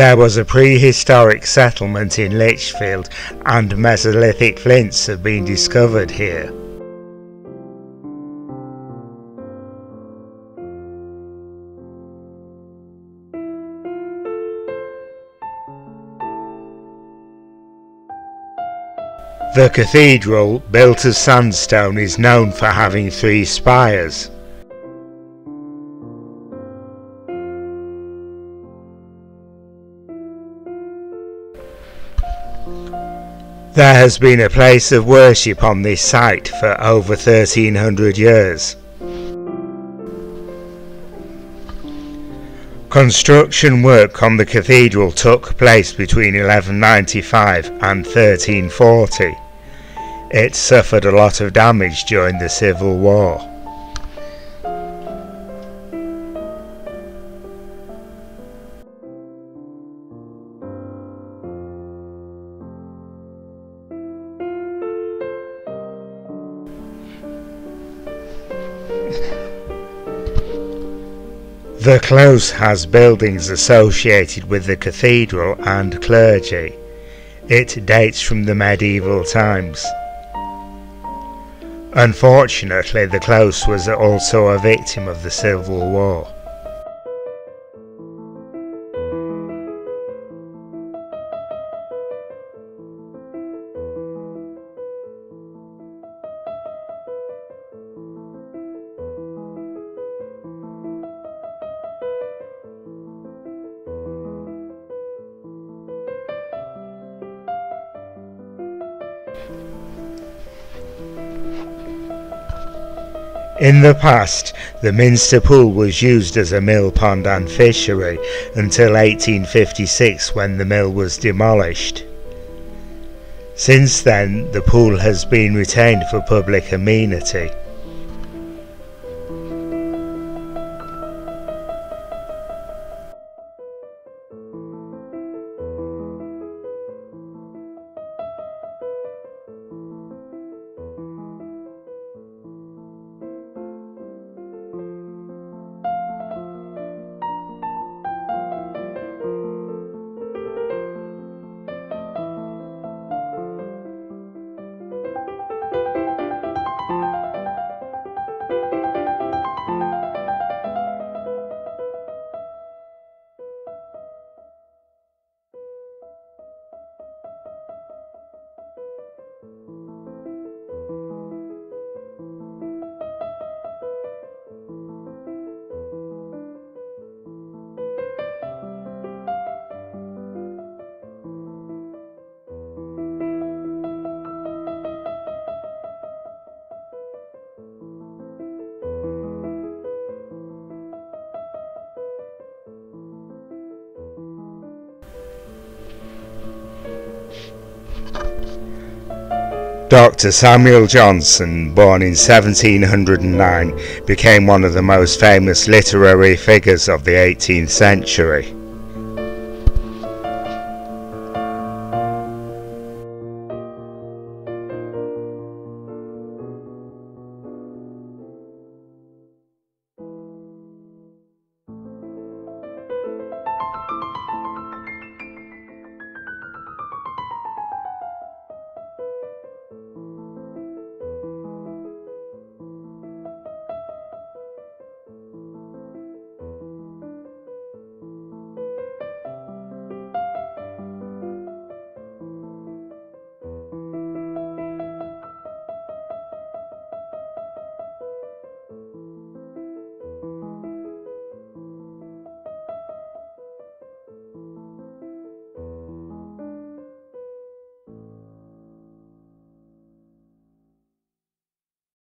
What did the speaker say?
There was a prehistoric settlement in Lichfield and Mesolithic flints have been discovered here. The cathedral, built of sandstone, is known for having three spires. There has been a place of worship on this site for over 1300 years. Construction work on the cathedral took place between 1195 and 1340. It suffered a lot of damage during the Civil War. The close has buildings associated with the cathedral and clergy. It dates from the medieval times. Unfortunately, the close was also a victim of the Civil War. In the past, the Minster Pool was used as a mill pond and fishery until 1856 when the mill was demolished. Since then, the pool has been retained for public amenity. Dr. Samuel Johnson, born in 1709, became one of the most famous literary figures of the 18th century.